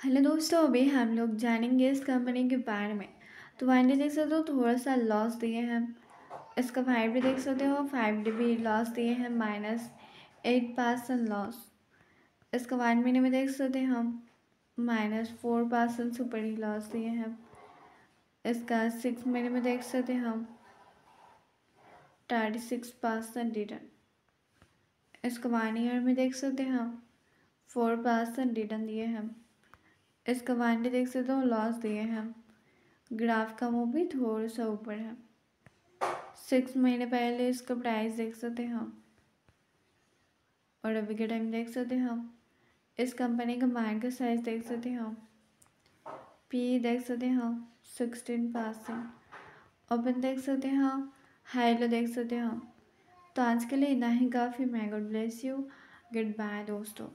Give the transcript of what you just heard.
Hello दोस्तों, अभी हम लोग जानेंगे इस कंपनी के बारे में। तो वाइंडे देख सकते हो थोड़ा सा लॉस दिए हैं। इसका फाइव डी देख सकते हो फाइव डी भी लॉस दिए हैं माइनस एट परसेंट लॉस इसका वन महीने में देख सकते हम माइनस फोर परसेंट सुपर ही लॉस दिए हैं। इसका सिक्स महीने में देख सकते हम थर्टी सिक्स परसेंट रिटर्न इसका वन ईयर में देख सकते हम फोर परसेंट रिटर्न दिए हैं। इसका वन डे देख सकते हो लॉस दिए हैं ग्राफ का वो भी थोड़ा सा ऊपर है। सिक्स महीने पहले इसका प्राइस देख सकते हैं और अभी के टाइम देख सकते हैं इस कंपनी का मार्केट साइज़ देख सकते हैं हम। पी देख सकते हैं सिक्सटीन परसेंट ओपन देख सकते हैं हम हाईलो देख सकते हैं तो आज के लिए इतना ही। काफ़ी मैं good bless you goodbye दोस्तों।